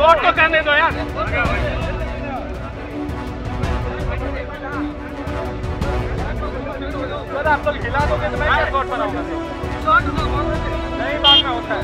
खड़े तो करने दो यार। आप लोग हिला दोगे तो मैं क्या शॉट बनाऊँगा नहीं, बात का होता है।